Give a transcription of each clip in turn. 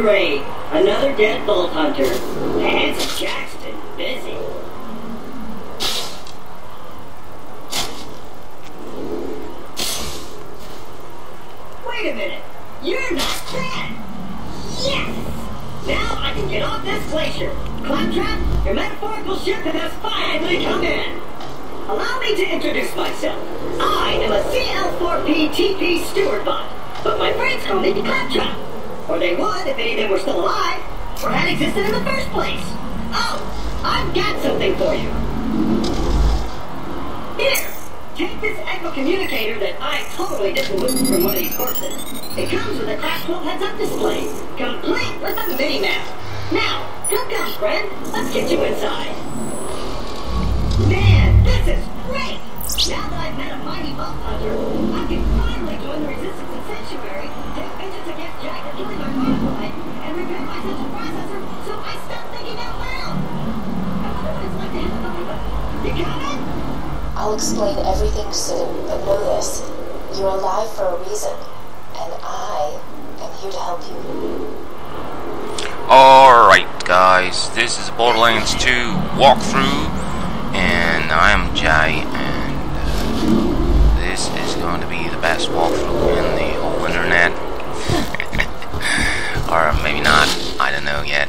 Great. Another dead Vault hunter. Hands Jackson. Busy. Wait a minute. You're not dead. Yes! Now I can get off this glacier. Claptrap, your metaphorical ship has finally come in. Allow me to introduce myself. I am a CL4P TP steward bot, but my friends call me Claptrap. Or they would if any of them were still alive, or had existed in the first place. Oh, I've got something for you. Here, take this echo communicator that I totally loot from one of these corpses. It comes with a 12 heads-up display, complete with a mini-map. Now, come come, friend. Let's get you inside. Man, this is great! Now that I've met a mighty vault hunter, I'll explain everything soon, but know this. You're alive for a reason, and I am here to help you. Alright guys, this is Borderlands 2 walkthrough and I am Jay and uh, this is going to be the best walkthrough in the whole internet or maybe not, I don't know yet.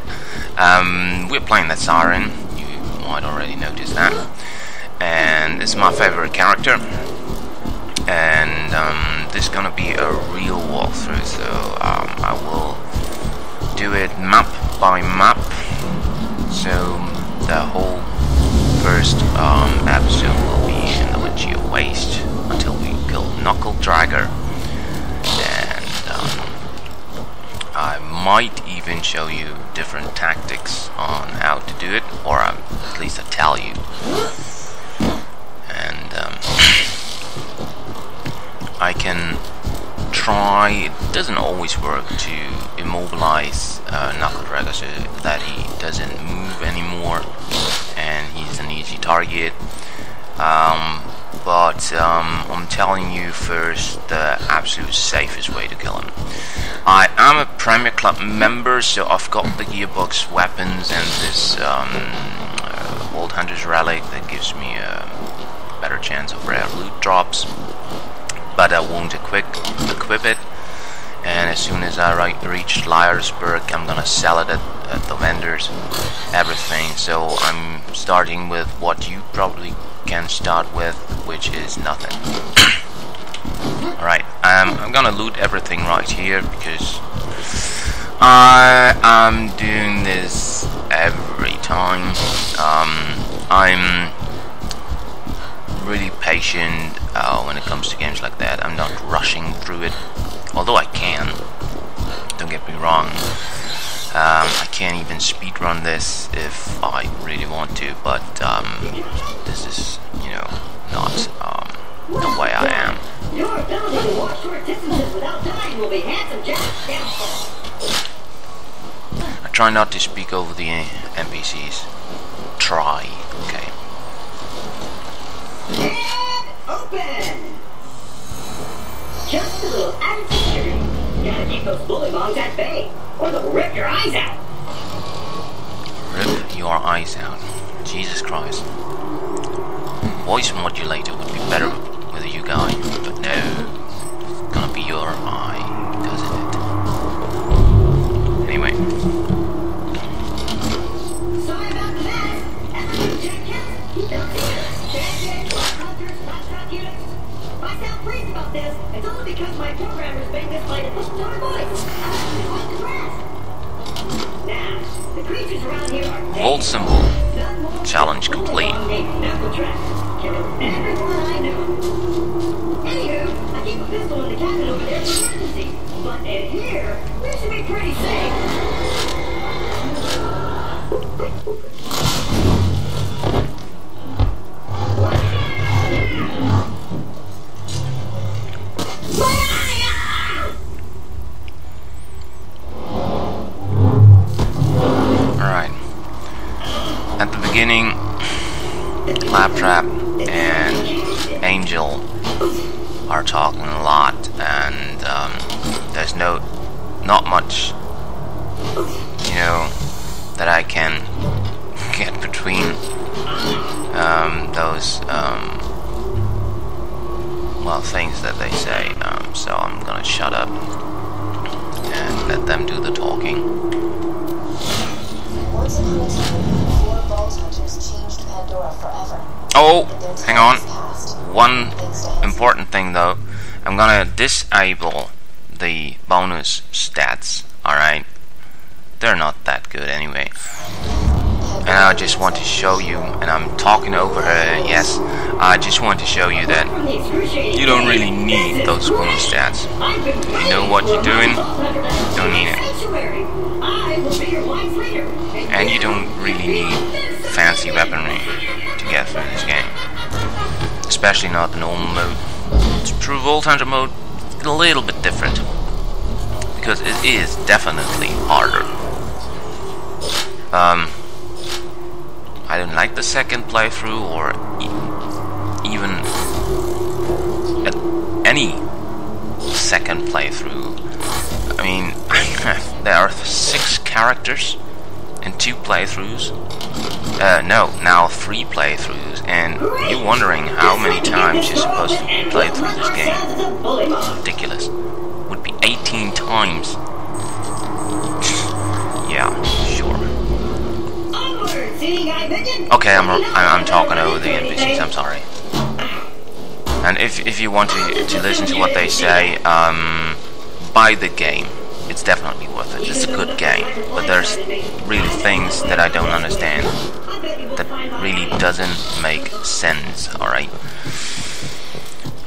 Um, we're playing the Siren, you might already notice that and it's my favorite character. And um, this is gonna be a real walkthrough so um, I will do it map by map. So the whole first um, episode will be in the Windshear Waste until we kill Knuckle Dragger and um, I might even show you different tactics on how to do it or at least I tell you I can try, it doesn't always work, to immobilize uh, Knuckle Dragger so that he doesn't move anymore and he's an easy target. Um, but um, I'm telling you first the absolute safest way to kill him. I am a Premier Club member, so I've got the gearbox weapons and this um, uh, Old Hunter's Relic that gives me a better chance of rare loot drops. But I won't equip, equip it. And as soon as I reach Liar's Berg, I'm gonna sell it at, at the vendors, everything. So I'm starting with what you probably can start with, which is nothing. Alright, um, I'm gonna loot everything right here because I am doing this every time. Um, I'm really patient uh, when it comes to games like that. I'm not rushing through it, although I can. Don't get me wrong. Um, I can't even speedrun this if I really want to, but um, this is, you know, not um, the way I am. I try not to speak over the NPCs. Try, okay. Just a little security. Gotta keep those bullymongs at bay, or they'll rip your eyes out. Rip your eyes out. Jesus Christ. Voice modulator would be better with you guys, here, we should be pretty safe. You know, that I can get between um, those, um, well, things that they say. Um, so I'm gonna shut up and let them do the talking. Once upon a time, four Vault Hunters changed Pandora forever. Oh, hang on. One Thanks to Hansen. important thing though, I'm gonna disable the bonus stats, alright? They're not that good anyway. And I just want to show you, and I'm talking over her, yes, I just want to show you that you don't really need those bonus stats. You know what you're doing, don't need it. And you don't really need fancy weaponry to get through this game. Especially not the normal mode. True Vault Hunter mode, a little bit different. Because it is definitely harder. Um, I don't like the second playthrough or e- even at any second playthrough. I mean, there are six characters in two playthroughs. Uh, no, now three playthroughs, and you're wondering how many times you're supposed to play through this game. It's ridiculous. Would be 18 times. Okay, I'm, I'm, talking over the NPCs, I'm sorry. And if, if you want to, to listen to what they say, um, buy the game. It's definitely worth it. It's a good game. But there's really things that I don't understand that really doesn't make sense, alright?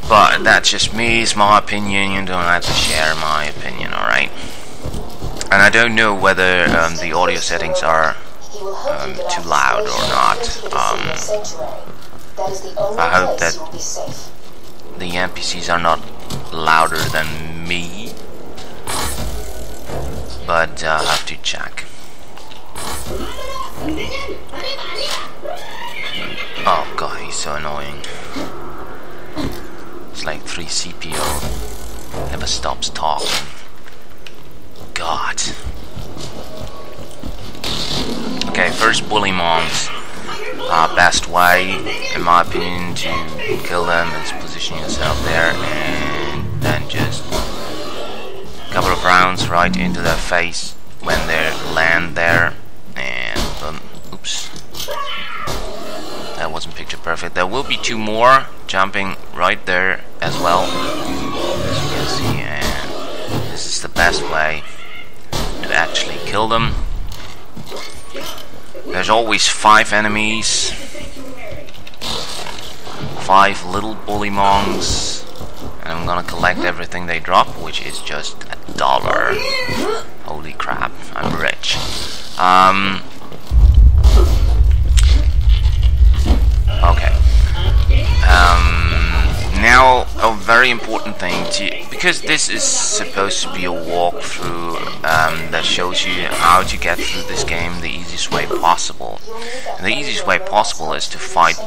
But that's just me, it's my opinion, you don't have to share my opinion, alright? And I don't know whether um, the audio settings are um, too loud or not. Um, I hope that- the NPCs are not louder than me. But uh, I have to check. Oh god, he's so annoying. It's like 3CPO. Never stops talking. God. Okay, first bullymongs. Uh, best way, in my opinion, to kill them is position yourself there and then just a couple of rounds right into their face when they land there and. Oops. That wasn't picture perfect. There will be two more jumping right there as well. As you can see, and this is the best way to actually kill them. There's always five enemies. Five little bullymongs. And I'm gonna collect everything they drop, which is just a dollar. Holy crap, I'm rich. Um. Okay. Um. Now, a very important thing to because this is supposed to be a walkthrough um, that shows you how to get through this game the easiest way possible. And the easiest way possible is to fight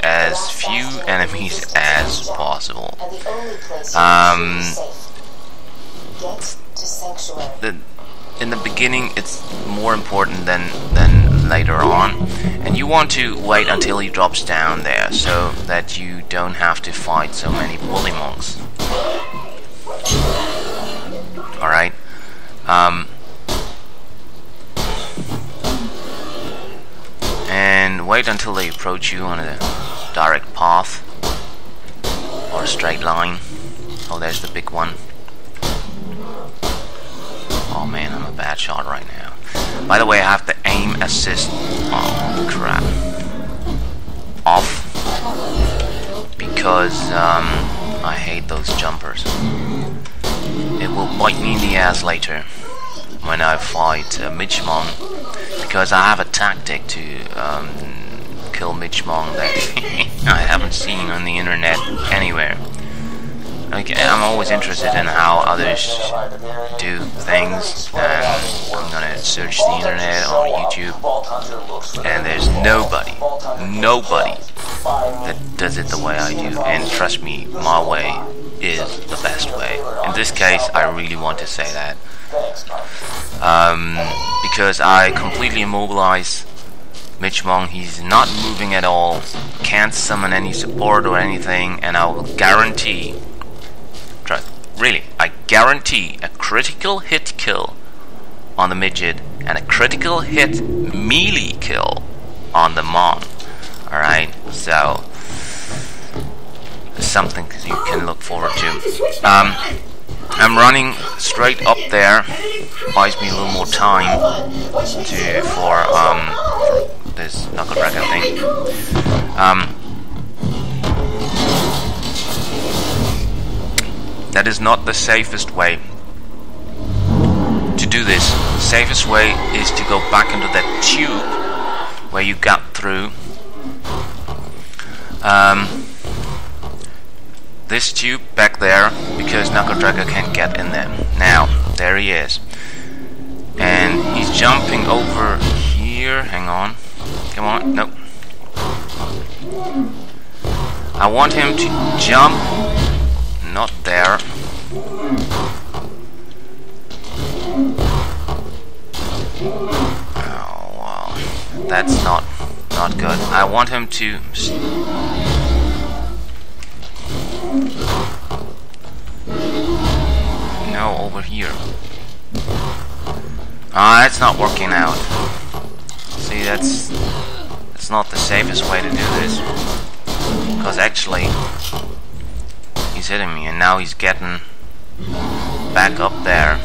as few enemies as possible. Um, the in the beginning it's more important than than later on and you want to wait until he drops down there so that you don't have to fight so many bullymongs all right um wait until they approach you on a direct path or a straight line oh there's the big one Oh man, I'm a bad shot right now. By the way, I have the aim assist. Oh crap. Off. Because um, I hate those jumpers. It will bite me in the ass later when I fight uh, Midgemong. Because I have a tactic to um, kill Midgemong that I haven't seen on the internet anywhere. Okay, I'm always interested in how others do things, and I'm gonna search the internet or YouTube, and there's nobody, nobody that does it the way I do. And trust me, my way is the best way. In this case, I really want to say that. um, because I completely immobilize Midgemong. He's not moving at all, can't summon any support or anything, and I will guarantee, try, really, I guarantee a critical hit kill on the midget and a critical hit melee kill on the Mon. Alright, so something you can look forward to. Um, I'm running straight up there, buys me a little more time to for um Um, that is not the safest way to do this. The safest way is to go back into that tube where you got through. Um, this tube back there because Knuckle Dragger can't get in there. Now, there he is. And he's jumping over here. Hang on. Come on. Nope. I want him to jump. Not there. Oh, wow. That's not not good. I want him to no, over here. Ah, it's not working out. That's that's not the safest way to do this. Because actually, he's hitting me, and now he's getting back up there.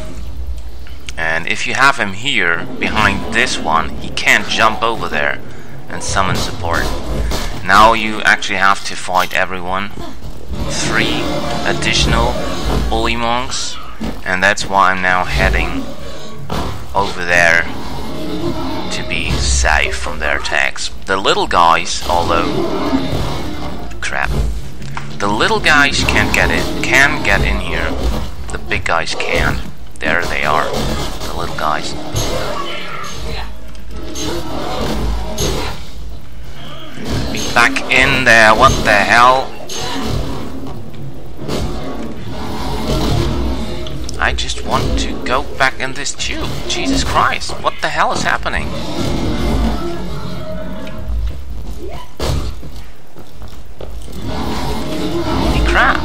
And if you have him here, behind this one, he can't jump over there and summon support. Now you actually have to fight everyone three additional Bullymongs, and that's why I'm now heading over there be safe from their attacks. The little guys, although crap, the little guys can't get in, can get in here. The big guys can. There they are, the little guys. Be back in there. What the hell? Want to go back in this tube. Jesus Christ, what the hell is happening? Holy crap.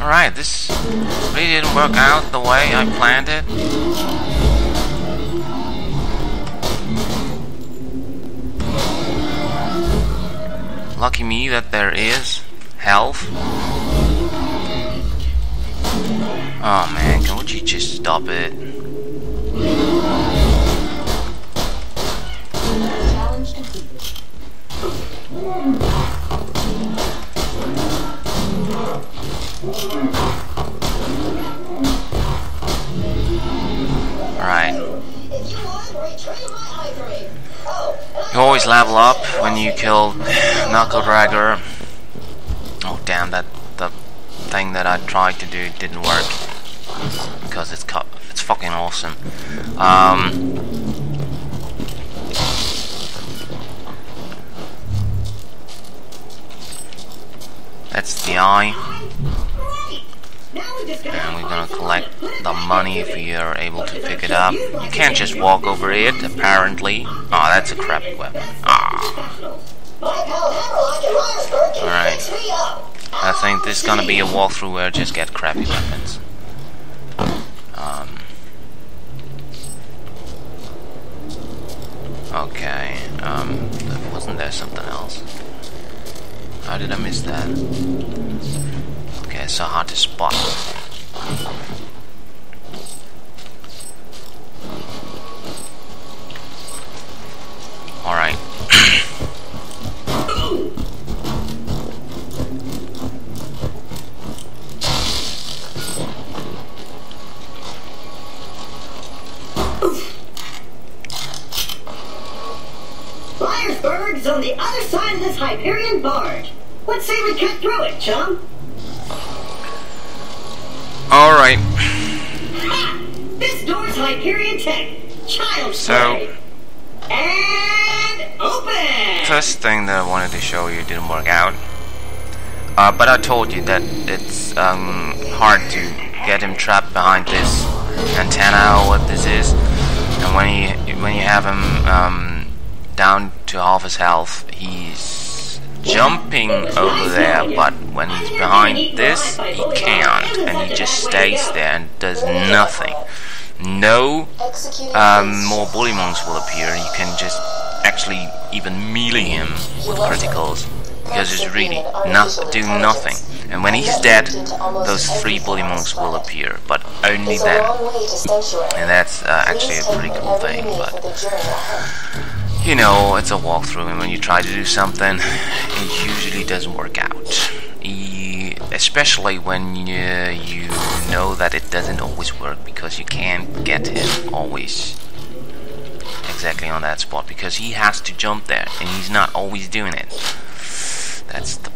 Alright, this really didn't work out the way I planned it. Lucky me that there is health. Oh man, can not you just stop it? Alright. You always level up when you kill Knuckle Dragger. Damn, that the thing that I tried to do didn't work. Because it's cut it's fucking awesome. Um That's the eye. And we're gonna collect the money if are able to pick it up. You can't just walk over it, apparently. Oh, that's a crappy weapon. Ah. Alright. I think this is gonna be a walkthrough where I just get crappy weapons. Um, okay, um, wasn't there something else? How did I miss that? Okay, so hard to spot. Let's say we cut through it, chum. Alright. Ha! This door's Hyperion tech. Child's So- play. And open! First thing that I wanted to show you didn't work out. Uh, but I told you that it's um, hard to get him trapped behind this antenna or what this is. And when you when you have him um, down to half his health, he's jumping over there. But when he's behind this, he can't, and he just stays there and does nothing. No um, more bullymongs will appear. You can just actually even melee him with criticals because it's really not do nothing. And when he's dead, those three bullymongs will appear, but only then. And that's uh, actually a pretty cool thing. But you know, it's a walkthrough, and when you try to do something, it usually doesn't work out. Especially when you, you know that it doesn't always work because you can't get him always exactly on that spot because he has to jump there and he's not always doing it. That's the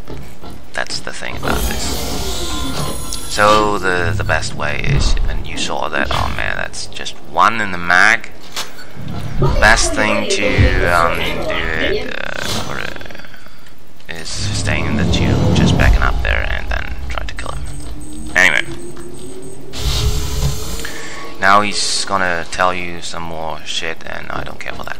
that's the thing about this. So the the best way is, and you saw that. Oh man, that's just one in the mag. Best thing to um, do uh, uh, is staying in the tube, just backing up there, and then try to kill him. Anyway, now he's gonna tell you some more shit, and I don't care for that.